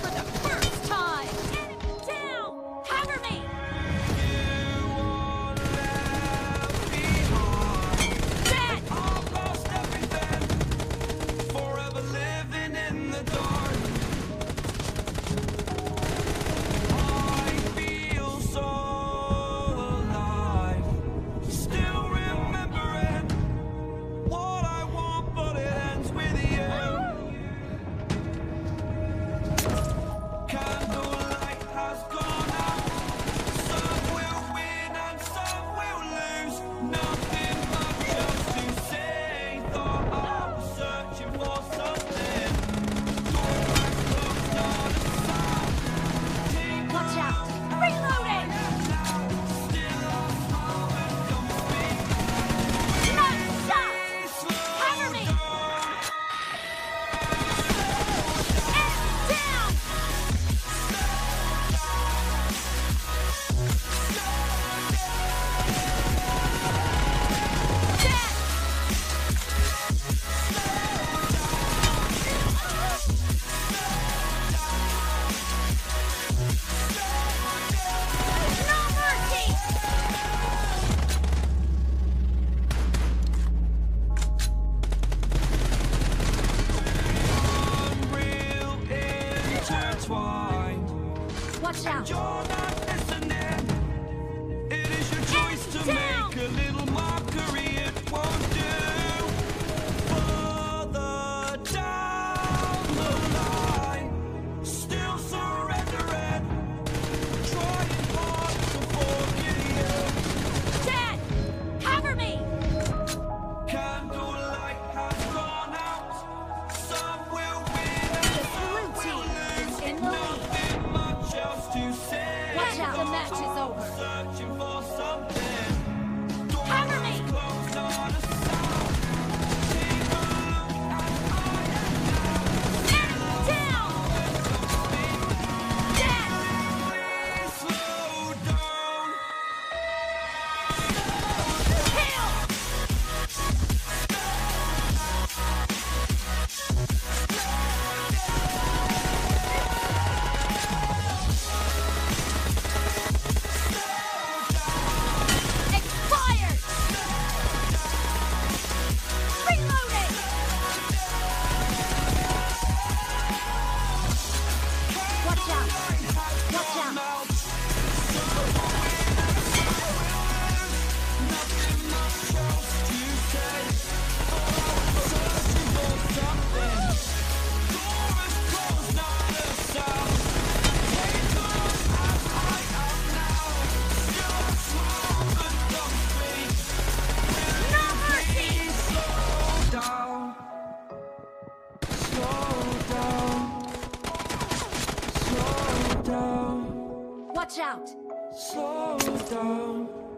快点 intertwined. Watch out. It is your choice to make. Watch out! Slow down.